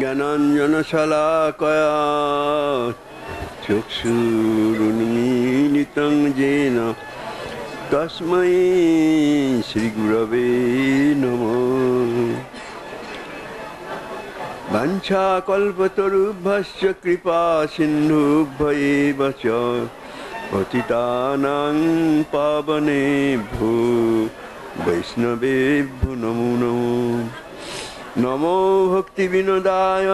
জ্ঞানাঞ্জনশলাকয়া চক্ষুরুন্মীলিতং যেন তস্মৈ শ্রীগুরবে নম। বাঞ্ছাকল্পতরুভ্যশ্চ কৃপা সিন্ধুভ্যৈব চ পতিতানাং পাবনেভ্যো বৈষ্ণবেভ্যো নমো নমঃ। নমো ভক্তি বিনোদায়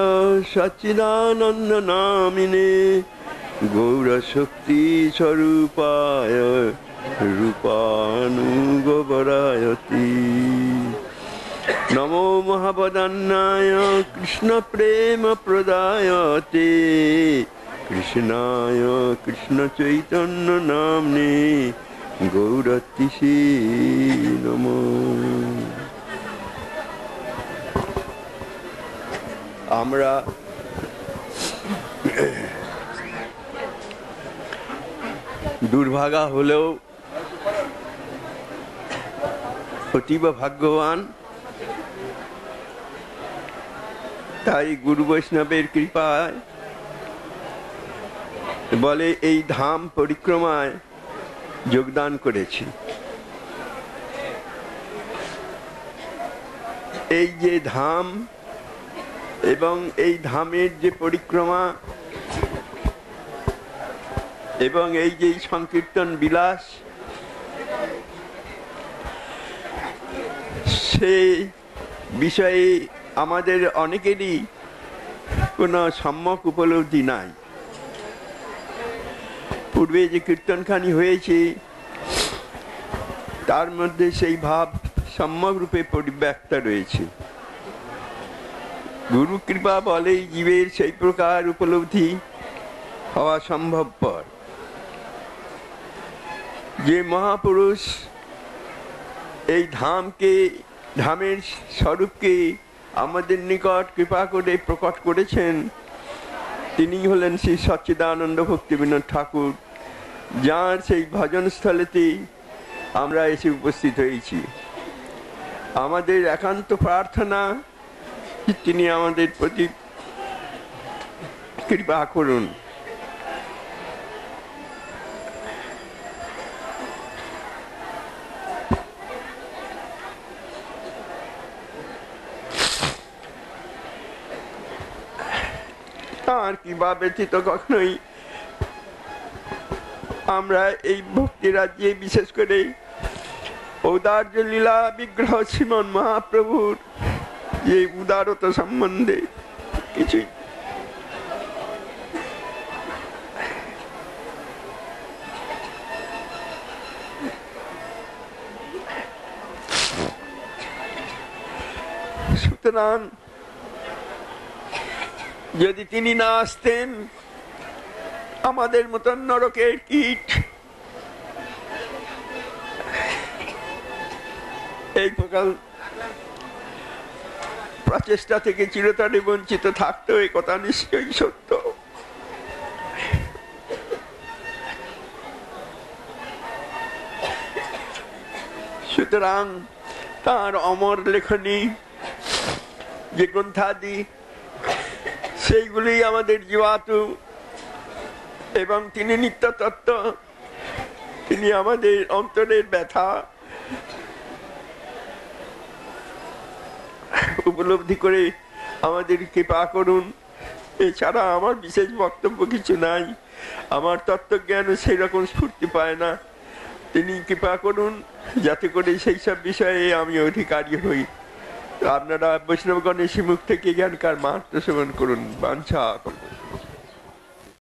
সচিদানন্দ নামিনে গৌর শক্তি স্বরূপায় রূপানুগবরায়তি। নমো মহাবদান্নায় কৃষ্ণ প্রেম প্রদায়তে কৃষ্ণায় কৃষ্ণ চৈতন্য নামনে গৌরতিষে নমঃ। আমরা দুর্ভাগা হলেও অতীব ভাগ্যবান। তাই গুরু বৈষ্ণবের কৃপায় বলে এই ধাম পরিক্রমায় যোগদান করেছি। এই যে ধাম এবং এই ধামের যে পরিক্রমা এবং এই যে সংকীর্তন বিলাস সেই বিষয়ে আমাদের অনেকেরই কোনো সম্যক উপলব্ধি নাই। পূর্বে যে কীর্তনখানি হয়েছে, তার মধ্যে সেই ভাব সম্যক রূপে পরিব্যক্ত রয়েছে। গুরু কৃপা বলে জীবের সেই প্রকার উপলব্ধি হওয়া সম্ভবপর। যে মহাপুরুষ এই ধামকে, ধামের স্বরূপকে আমাদের নিকট কৃপা করে প্রকট করেছেন, তিনি হলেন শ্রী সচ্চিদানন্দ ভক্তিবিনোদ ঠাকুর, যার সেই ভজনস্থলেতে আমরা এসে উপস্থিত হয়েছি। আমাদের একান্ত প্রার্থনা তিনি আমাদের প্রতি কৃপা করুন। তার কিবা ব্যতীত কখনোই আমরা এই ভক্তি রাজ্যে বিশেষ করে ঔদার্য লীলা বিগ্রহ শ্রীমন মহাপ্রভুর যে উদারতা সম্বন্ধে কিছুই সুতরাং যদি তিনি না আসতেন, আমাদের মতন নরকের কীট, এই প্রকার প্রচেষ্টা থেকে চিরতরে বঞ্চিত থাকতো এই কথা নিশ্চয়ই সত্য। সুতরাং তার অমর লেখনী, যে গ্রন্থাদি, সেইগুলি আমাদের জীবাতু এবং তিনি নিত্য তত্ত্ব তিনি আমাদের অন্তরের ব্যথা উপলব্ধি করে আমাদের কৃপা করুন। এছাড়া আমার বিশেষ বক্তব্য কিছু নাই। আমার তত্ত্বজ্ঞানও সেই রকম স্ফূর্তি পায় না। তিনি কৃপা করুন, যাতে করে সেই সব বিষয়ে আমি অধিকারী হই। আপনারা বৈষ্ণবগণের সিমুখ থেকে জ্ঞানকার মাহাত্ম সেবন করুন। বাঞ্ছা করুন।